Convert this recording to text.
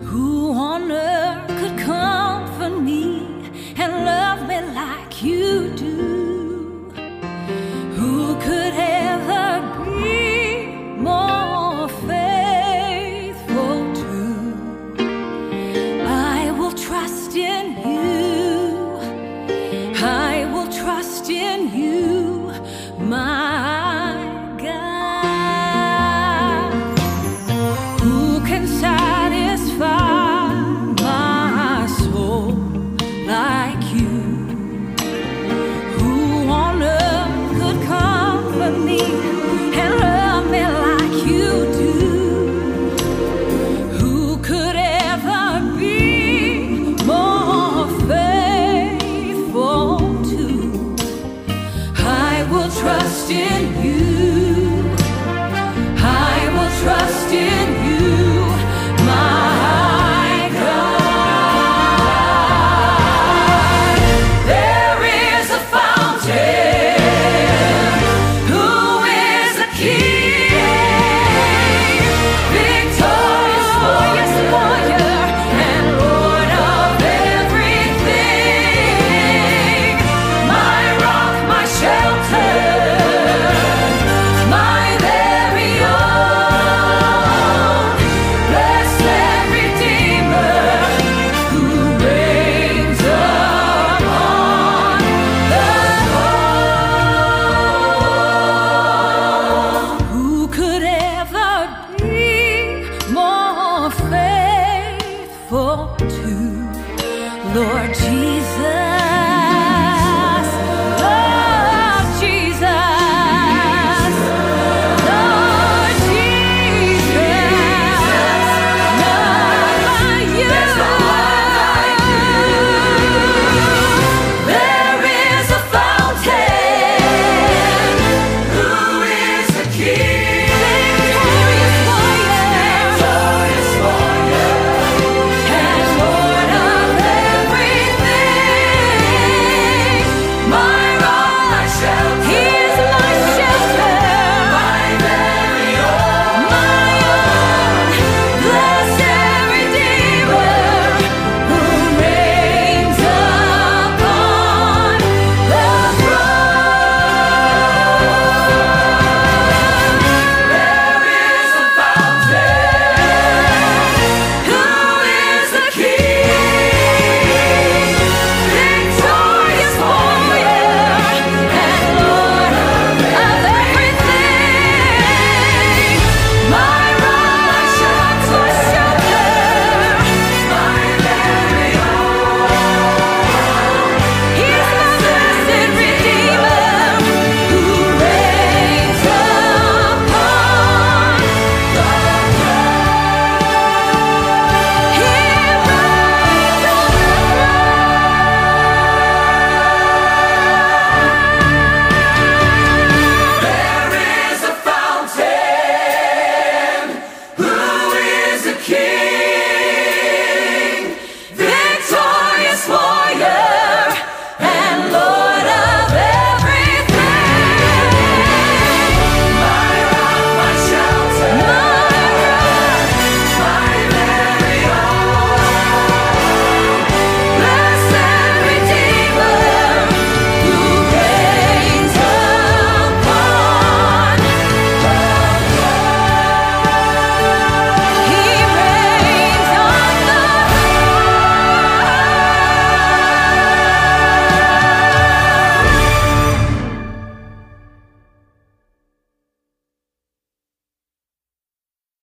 Who trust in you. faithful to Lord Jesus.